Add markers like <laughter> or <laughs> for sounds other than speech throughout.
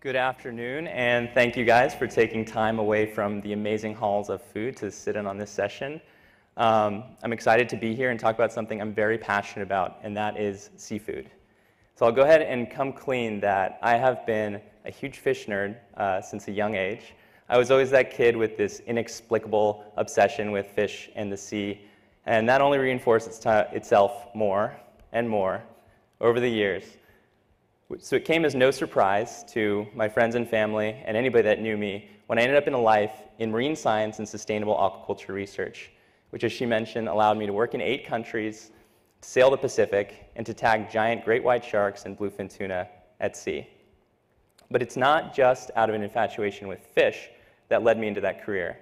Good afternoon, and thank you guys for taking time away from the amazing halls of food to sit in on this session. Um, I'm excited to be here and talk about something I'm very passionate about, and that is seafood. So I'll go ahead and come clean that I have been a huge fish nerd uh, since a young age. I was always that kid with this inexplicable obsession with fish and the sea, and that only reinforced itself more and more over the years. So it came as no surprise to my friends and family and anybody that knew me when I ended up in a life in marine science and sustainable aquaculture research, which, as she mentioned, allowed me to work in eight countries, sail the Pacific, and to tag giant great white sharks and bluefin tuna at sea. But it's not just out of an infatuation with fish that led me into that career.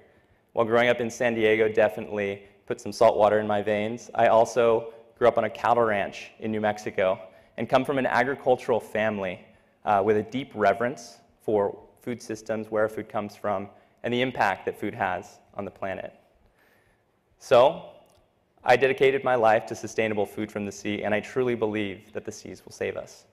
While growing up in San Diego definitely put some salt water in my veins, I also grew up on a cattle ranch in New Mexico and come from an agricultural family uh, with a deep reverence for food systems, where food comes from, and the impact that food has on the planet. So, I dedicated my life to sustainable food from the sea, and I truly believe that the seas will save us.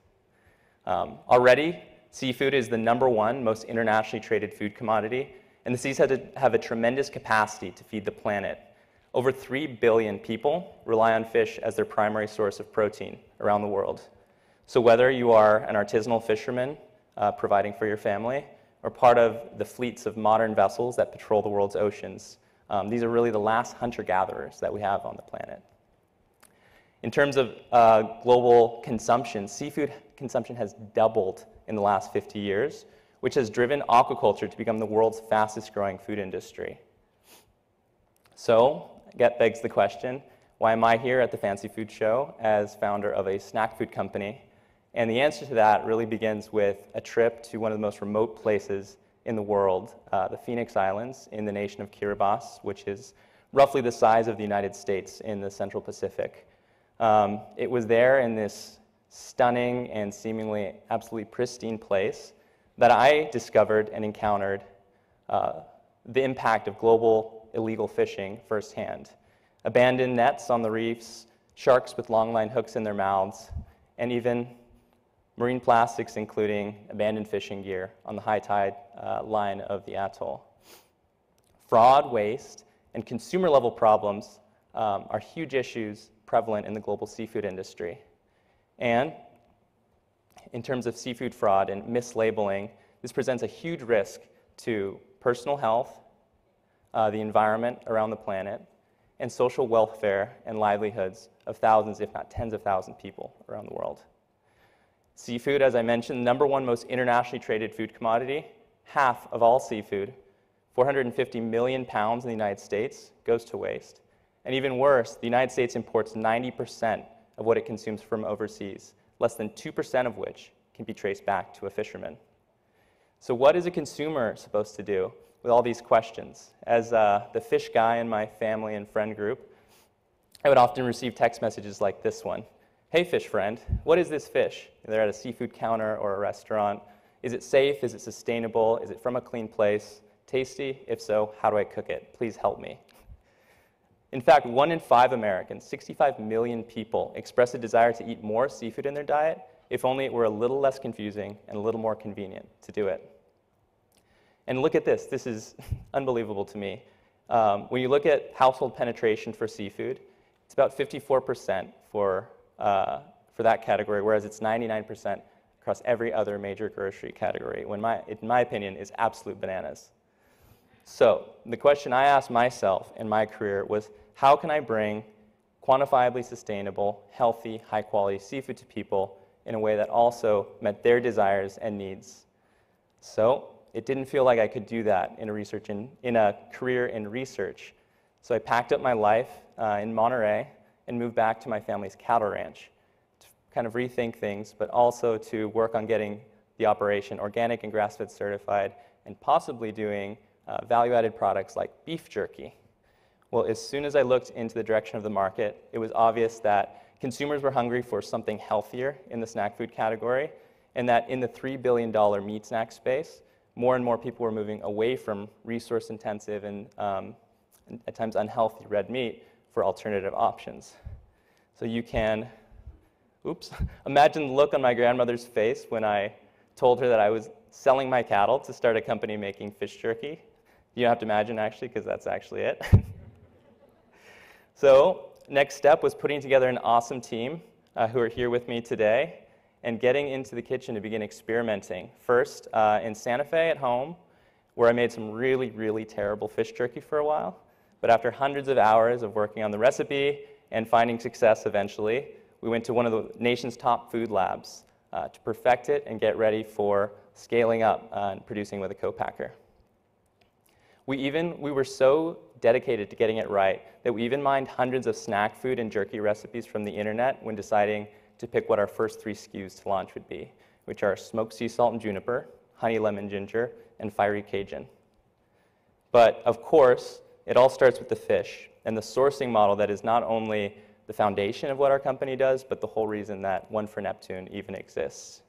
Um, already, seafood is the number one most internationally traded food commodity, and the seas have, to, have a tremendous capacity to feed the planet. Over 3 billion people rely on fish as their primary source of protein around the world. So whether you are an artisanal fisherman uh, providing for your family or part of the fleets of modern vessels that patrol the world's oceans, um, these are really the last hunter-gatherers that we have on the planet. In terms of uh, global consumption, seafood consumption has doubled in the last 50 years, which has driven aquaculture to become the world's fastest growing food industry. So, that begs the question, why am I here at the Fancy Food Show as founder of a snack food company and the answer to that really begins with a trip to one of the most remote places in the world, uh, the Phoenix Islands in the nation of Kiribati, which is roughly the size of the United States in the Central Pacific. Um, it was there in this stunning and seemingly absolutely pristine place that I discovered and encountered uh, the impact of global illegal fishing firsthand. Abandoned nets on the reefs, sharks with long line hooks in their mouths, and even marine plastics, including abandoned fishing gear on the high tide uh, line of the atoll. Fraud, waste, and consumer level problems um, are huge issues prevalent in the global seafood industry. And in terms of seafood fraud and mislabeling, this presents a huge risk to personal health, uh, the environment around the planet, and social welfare and livelihoods of thousands, if not tens of thousands, of people around the world. Seafood, as I mentioned, the number one most internationally traded food commodity. Half of all seafood, 450 million pounds in the United States, goes to waste. And even worse, the United States imports 90% of what it consumes from overseas, less than 2% of which can be traced back to a fisherman. So, what is a consumer supposed to do with all these questions? As uh, the fish guy in my family and friend group, I would often receive text messages like this one Hey, fish friend, what is this fish? They're at a seafood counter or a restaurant. Is it safe? Is it sustainable? Is it from a clean place? Tasty? If so, how do I cook it? Please help me. In fact, one in five Americans, 65 million people, express a desire to eat more seafood in their diet if only it were a little less confusing and a little more convenient to do it. And look at this. This is <laughs> unbelievable to me. Um, when you look at household penetration for seafood, it's about 54% for uh, for that category, whereas it's 99% across every other major grocery category, when my, in my opinion, is absolute bananas. So the question I asked myself in my career was, how can I bring quantifiably sustainable, healthy, high-quality seafood to people in a way that also met their desires and needs? So it didn't feel like I could do that in a, research in, in a career in research. So I packed up my life uh, in Monterey and move back to my family's cattle ranch to kind of rethink things, but also to work on getting the operation organic and grass-fed certified and possibly doing uh, value-added products like beef jerky. Well, as soon as I looked into the direction of the market, it was obvious that consumers were hungry for something healthier in the snack food category, and that in the $3 billion meat snack space, more and more people were moving away from resource intensive and um, at times unhealthy red meat for alternative options. So you can, oops, <laughs> imagine the look on my grandmother's face when I told her that I was selling my cattle to start a company making fish jerky. You don't have to imagine, actually, because that's actually it. <laughs> so next step was putting together an awesome team uh, who are here with me today and getting into the kitchen to begin experimenting. First, uh, in Santa Fe at home, where I made some really, really terrible fish jerky for a while. But after hundreds of hours of working on the recipe and finding success eventually, we went to one of the nation's top food labs uh, to perfect it and get ready for scaling up uh, and producing with a co-packer. We even, we were so dedicated to getting it right that we even mined hundreds of snack food and jerky recipes from the internet when deciding to pick what our first three SKUs to launch would be, which are smoked sea salt and juniper, honey lemon ginger, and fiery Cajun. But of course, it all starts with the fish and the sourcing model that is not only the foundation of what our company does, but the whole reason that One for Neptune even exists.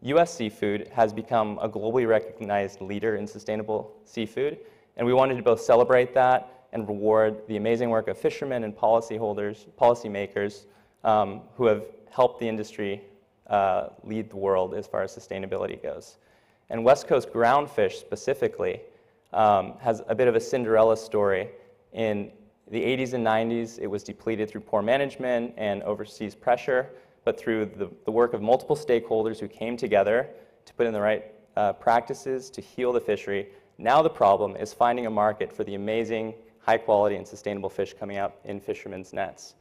U.S. seafood has become a globally recognized leader in sustainable seafood, and we wanted to both celebrate that and reward the amazing work of fishermen and policyholders, policymakers um, who have helped the industry uh, lead the world as far as sustainability goes. And West Coast groundfish specifically um, has a bit of a Cinderella story in the 80s and 90s, it was depleted through poor management and overseas pressure, but through the, the work of multiple stakeholders who came together to put in the right uh, practices to heal the fishery. Now the problem is finding a market for the amazing, high quality, and sustainable fish coming out in fishermen's nets.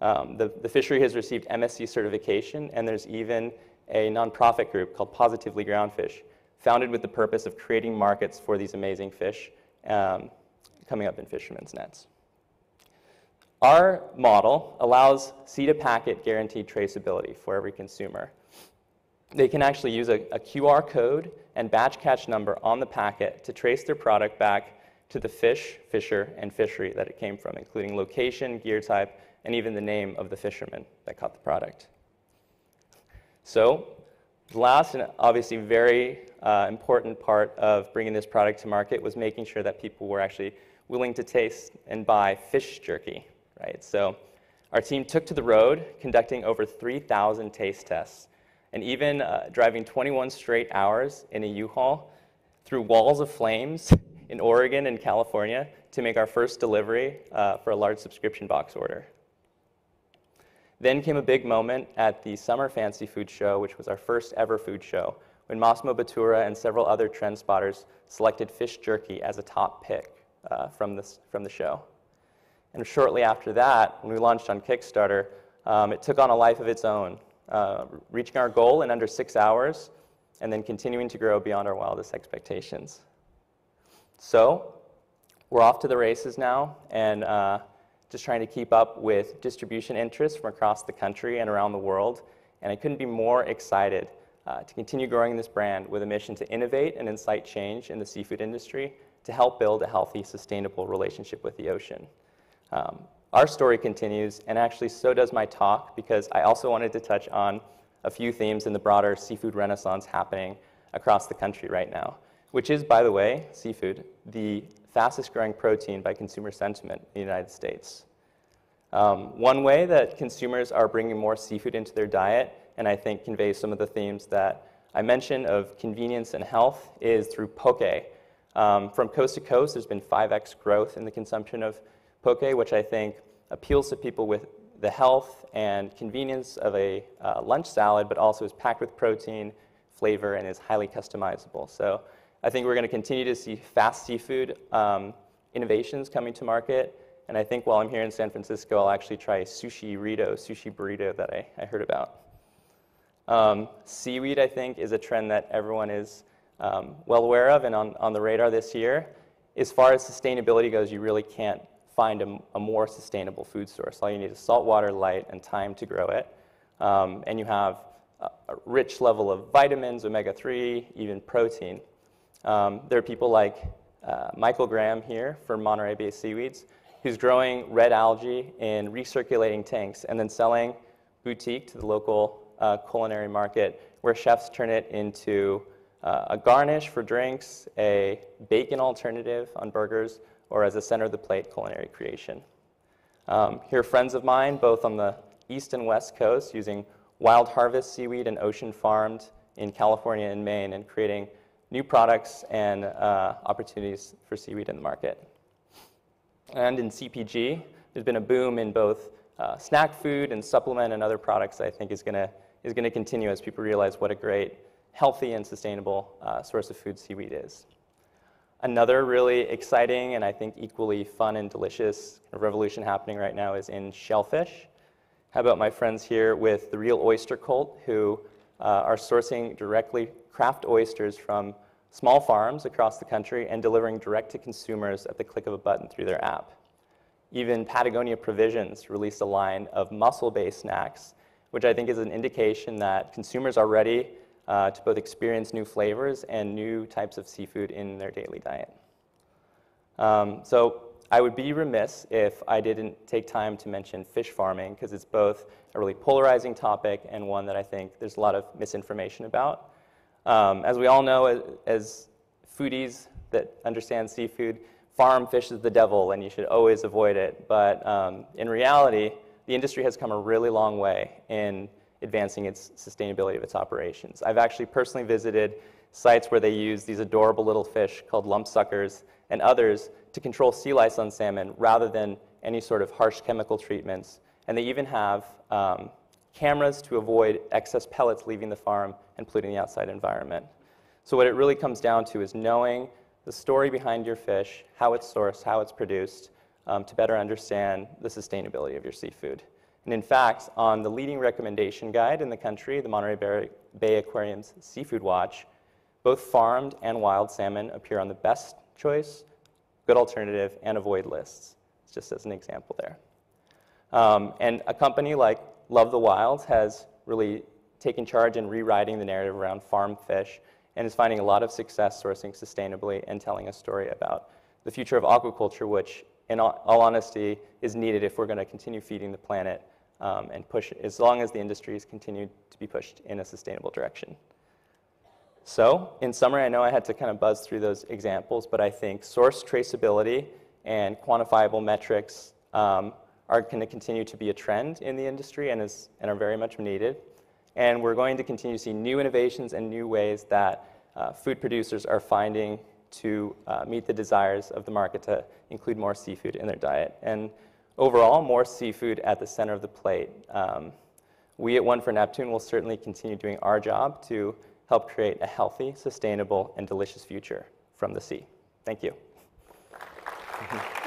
Um, the, the fishery has received MSC certification, and there's even a nonprofit group called Positively Groundfish, founded with the purpose of creating markets for these amazing fish um, coming up in fishermen's nets. Our model allows seed-to-packet guaranteed traceability for every consumer. They can actually use a, a, QR code and batch catch number on the packet to trace their product back to the fish, fisher, and fishery that it came from, including location, gear type, and even the name of the fisherman that caught the product. So the last and obviously very uh, important part of bringing this product to market was making sure that people were actually willing to taste and buy fish jerky right? So our team took to the road, conducting over 3,000 taste tests, and even uh, driving 21 straight hours in a U-Haul through walls of flames in Oregon and California to make our first delivery uh, for a large subscription box order. Then came a big moment at the Summer Fancy Food Show, which was our first ever food show, when Massimo Bottura and several other trend spotters selected fish jerky as a top pick uh, from, this, from the show. And shortly after that, when we launched on Kickstarter, um, it took on a life of its own, uh, reaching our goal in under six hours and then continuing to grow beyond our wildest expectations. So we're off to the races now and uh, just trying to keep up with distribution interests from across the country and around the world. And I couldn't be more excited uh, to continue growing this brand with a mission to innovate and incite change in the seafood industry to help build a healthy, sustainable relationship with the ocean. Um, our story continues, and actually so does my talk, because I also wanted to touch on a few themes in the broader seafood renaissance happening across the country right now, which is, by the way, seafood, the fastest growing protein by consumer sentiment in the United States. Um, one way that consumers are bringing more seafood into their diet, and I think conveys some of the themes that I mentioned of convenience and health, is through poke. Um, from coast to coast, there's been 5x growth in the consumption of poke, which I think appeals to people with the health and convenience of a uh, lunch salad, but also is packed with protein, flavor, and is highly customizable. So I think we're going to continue to see fast seafood um, innovations coming to market. And I think while I'm here in San Francisco, I'll actually try sushi burrito, sushi burrito that I, I heard about. Um, seaweed, I think, is a trend that everyone is um, well aware of and on, on the radar this year. As far as sustainability goes, you really can't find a, a, more sustainable food source. All you need is saltwater, light, and time to grow it. Um, and you have a, a, rich level of vitamins, omega-3, even protein. Um, there are people like uh, Michael Graham here for Monterey Bay Seaweeds, who's growing red algae in recirculating tanks and then selling boutique to the local uh, culinary market where chefs turn it into uh, a garnish for drinks, a bacon alternative on burgers, or as a center of the plate culinary creation. Um, here are friends of mine, both on the east and west coast, using wild harvest seaweed and ocean farmed in California and Maine and creating new products and uh, opportunities for seaweed in the market. And in CPG, there's been a boom in both uh, snack food and supplement and other products I think is going to is going to continue as people realize what a great, healthy, and sustainable uh, source of food seaweed is. Another really exciting and I think equally fun and delicious revolution happening right now is in shellfish. How about my friends here with the Real Oyster Cult, who uh, are sourcing directly craft oysters from small farms across the country and delivering direct to consumers at the click of a button through their app. Even Patagonia Provisions released a line of mussel-based snacks, which I think is an indication that consumers are ready uh, to both experience new flavors and new types of seafood in their daily diet. Um, so I would be remiss if I didn't take time to mention fish farming because it's both a really polarizing topic and one that I think there's a lot of misinformation about. Um, as we all know, as, foodies that understand seafood, farm fish is the devil and you should always avoid it. But um, in reality, the industry has come a really long way in advancing its sustainability of its operations. I've actually personally visited sites where they use these adorable little fish called lump suckers and others to control sea lice on salmon rather than any sort of harsh chemical treatments. And they even have um, cameras to avoid excess pellets leaving the farm and polluting the outside environment. So what it really comes down to is knowing the story behind your fish, how it's sourced, how it's produced, um, to better understand the sustainability of your seafood. And in fact, on the leading recommendation guide in the country, the Monterey Bay Aquarium's Seafood Watch, both farmed and wild salmon appear on the best choice, good alternative, and avoid lists, just as an example there. Um, and a company like Love the Wild has really taken charge in rewriting the narrative around farm fish and is finding a lot of success sourcing sustainably and telling a story about the future of aquaculture, which, in all, honesty, is needed if we're going to continue feeding the planet um, and push as long as the industries continue to be pushed in a sustainable direction. So, in summary, I know I had to kind of buzz through those examples, but I think source traceability and quantifiable metrics um, are going to continue to be a trend in the industry and, is, and are very much needed. And we're going to continue to see new innovations and new ways that uh, food producers are finding to uh, meet the desires of the market to include more seafood in their diet. And overall, more seafood at the center of the plate. Um, we at One for Neptune will certainly continue doing our job to help create a healthy, sustainable, and delicious future from the sea. Thank you. <laughs>